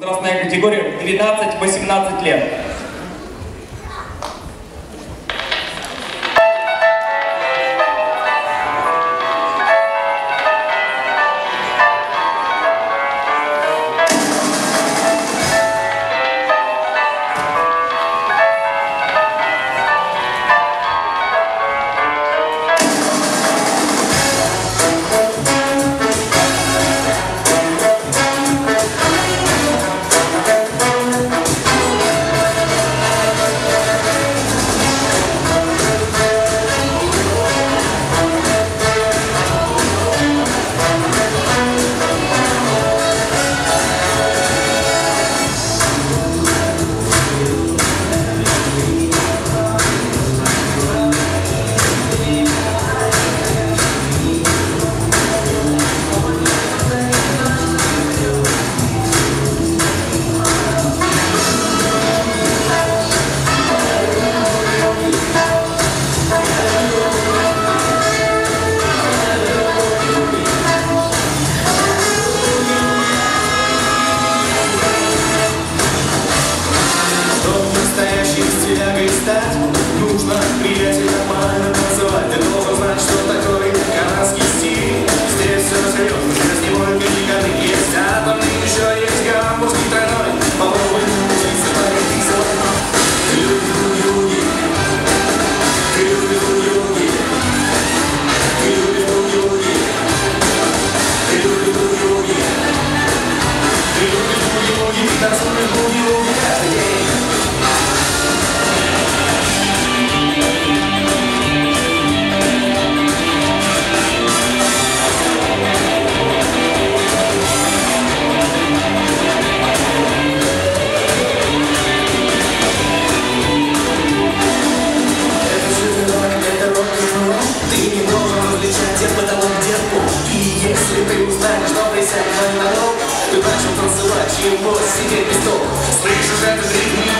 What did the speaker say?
Возрастная категория 12-18 лет. его себе песок. Слышишь этот ритм?